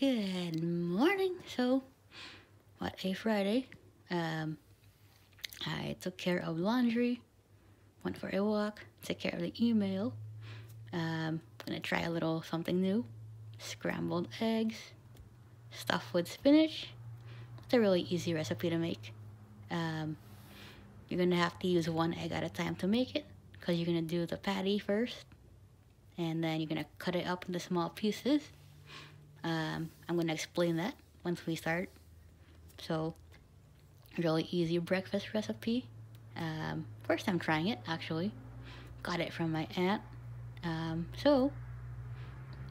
Good morning. So, what a Friday. Um, I took care of laundry, went for a walk, took care of the email. Um, gonna try a little something new. Scrambled eggs, stuffed with spinach. It's a really easy recipe to make. Um, you're gonna have to use one egg at a time to make it because you're gonna do the patty first and then you're gonna cut it up into small pieces. Um, I'm gonna explain that once we start. So, really easy breakfast recipe. Um, first time trying it actually. Got it from my aunt. Um, so,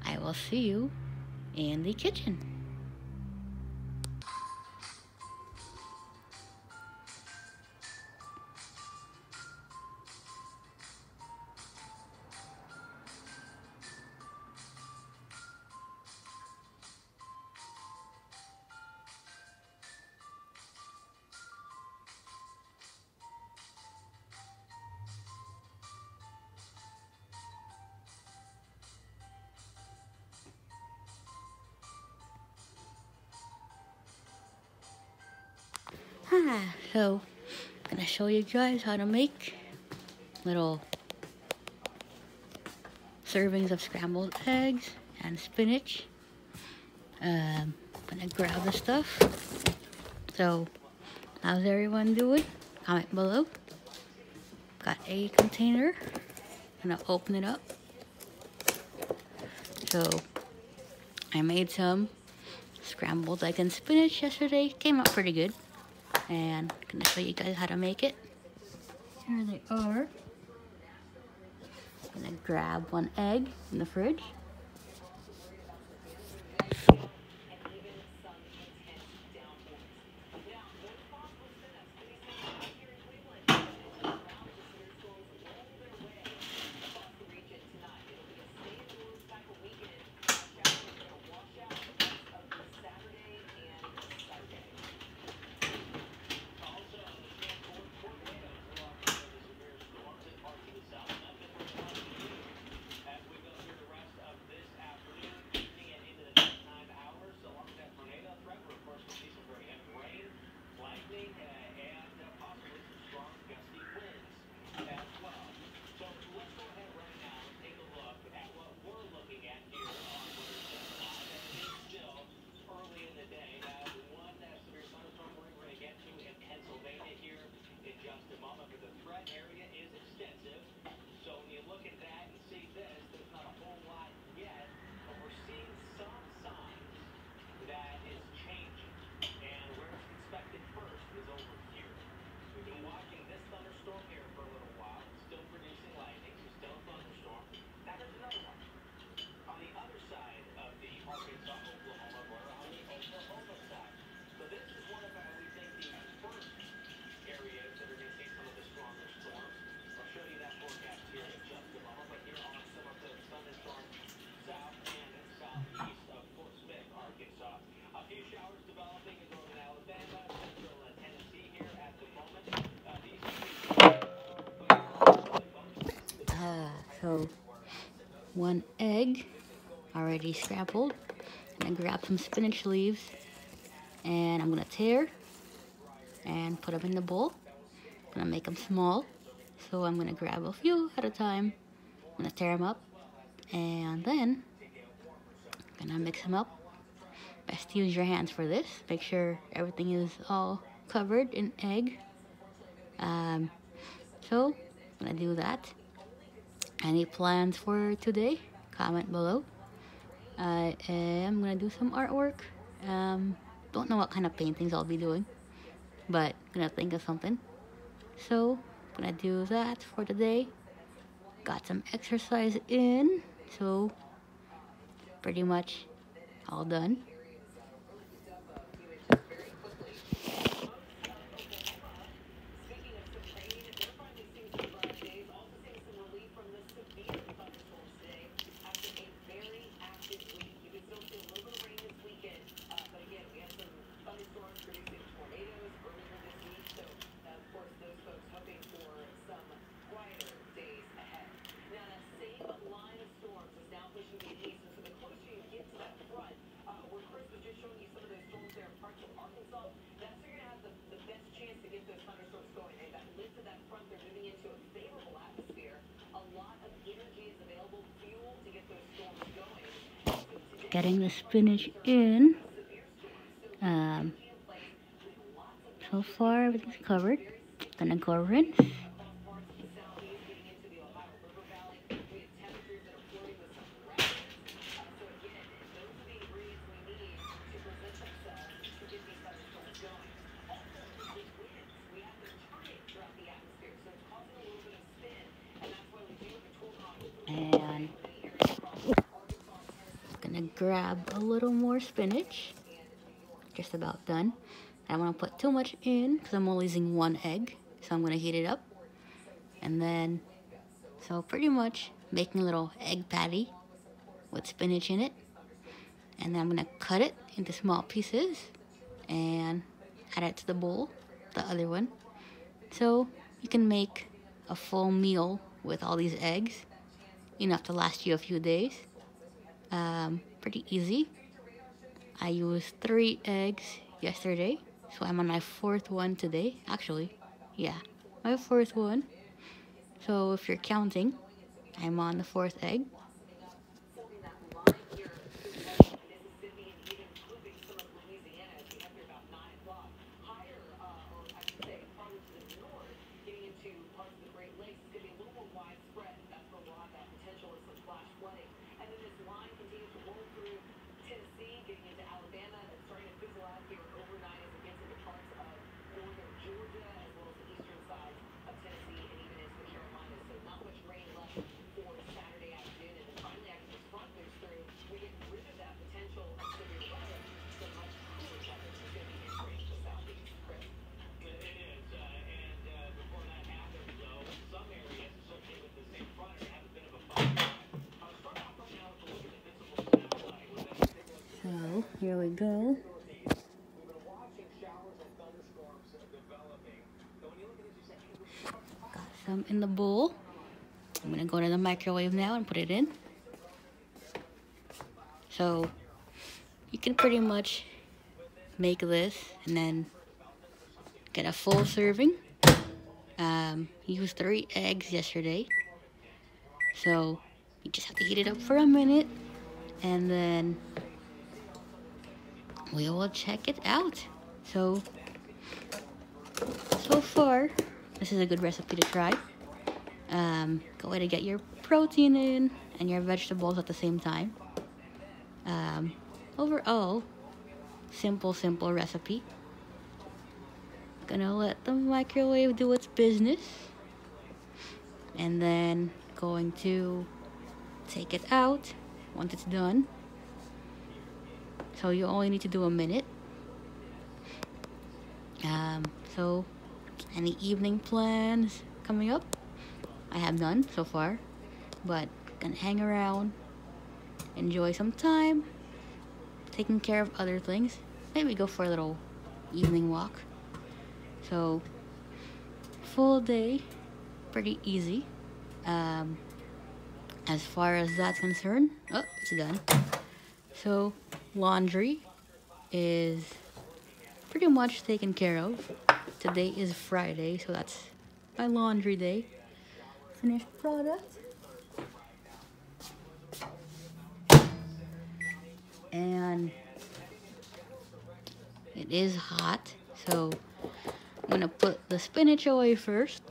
I will see you in the kitchen. So I'm gonna show you guys how to make little servings of scrambled eggs and spinach. Um, I'm gonna grab the stuff. So, how's everyone doing? Comment below. Got a container. gonna open it up. So, I made some scrambled egg and spinach yesterday. Came out pretty good and I'm gonna show you guys how to make it. Here they are. I'm gonna grab one egg in the fridge. So one egg already scrambled. And I grab some spinach leaves and I'm gonna tear and put them in the bowl. I'm gonna make them small. So I'm gonna grab a few at a time. I'm gonna tear them up and then I'm gonna mix them up. Best to use your hands for this. Make sure everything is all covered in egg. Um, so I'm gonna do that. Any plans for today? Comment below. I am gonna do some artwork. Um, don't know what kind of paintings I'll be doing, but gonna think of something. So, gonna do that for today. Got some exercise in, so pretty much all done. Getting the spinach in. Um, so far, everything's covered. Gonna go rinse. And grab a little more spinach. Just about done. I don't want to put too much in because I'm only using one egg. So I'm going to heat it up. And then, so pretty much making a little egg patty with spinach in it. And then I'm going to cut it into small pieces and add it to the bowl, the other one. So you can make a full meal with all these eggs. Enough to last you a few days. Um, pretty easy. I used three eggs yesterday, so I'm on my fourth one today. Actually, yeah, my fourth one. So if you're counting, I'm on the fourth egg. Go. Got some in the bowl. I'm gonna go to the microwave now and put it in. So you can pretty much make this and then get a full serving. Um, used three eggs yesterday. So you just have to heat it up for a minute and then we will check it out. So, so far, this is a good recipe to try. Um, go ahead and get your protein in and your vegetables at the same time. Um, overall, simple, simple recipe. Gonna let the microwave do its business. And then going to take it out once it's done. So you only need to do a minute. Um, so, any evening plans coming up? I have none so far, but gonna hang around, enjoy some time, taking care of other things. Maybe go for a little evening walk. So, full day, pretty easy. Um, as far as that's concerned, oh, it's done. So, laundry is pretty much taken care of. Today is Friday, so that's my laundry day. Finished product. And it is hot, so I'm gonna put the spinach away first.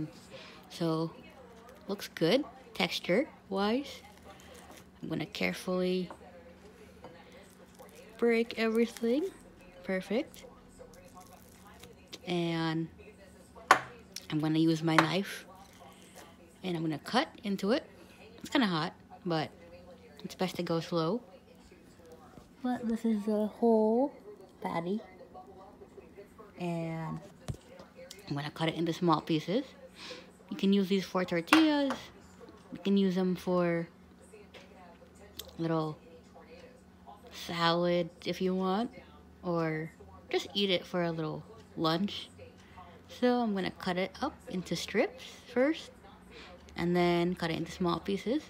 Um, so looks good texture wise. I'm gonna carefully break everything. Perfect. And I'm gonna use my knife and I'm gonna cut into it. It's kind of hot, but it's best to go slow. But this is a whole patty. And I'm gonna cut it into small pieces. You can use these for tortillas. You can use them for little salad if you want, or just eat it for a little lunch. So I'm gonna cut it up into strips first and then cut it into small pieces.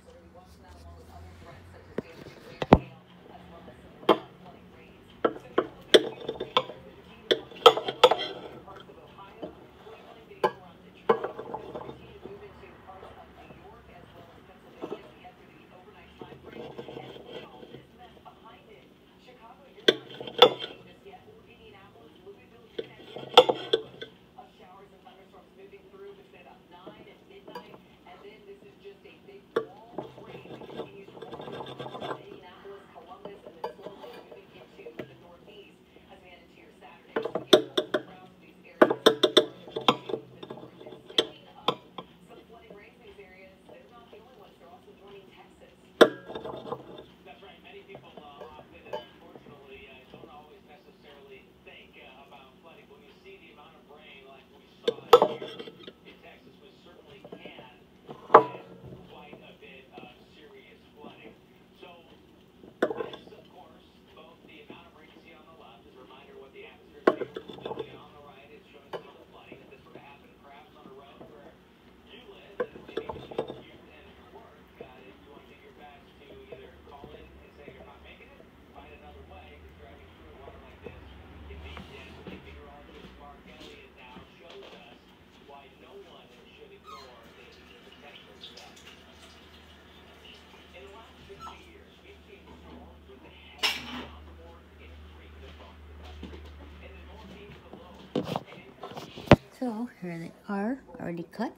So here they are, already cut.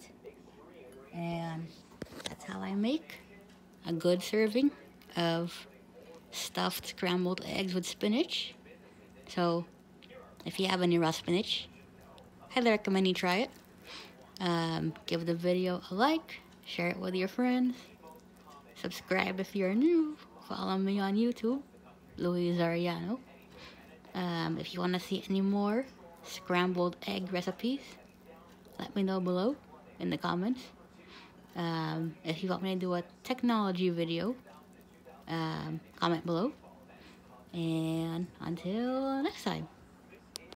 And that's how I make a good serving of stuffed scrambled eggs with spinach. So if you have any raw spinach, highly recommend you try it. Um, give the video a like, share it with your friends, subscribe if you're new, follow me on YouTube, Louise Arellano. Um, if you want to see any more scrambled egg recipes, let me know below in the comments. Um, if you want me to do a technology video, um, comment below. And until next time.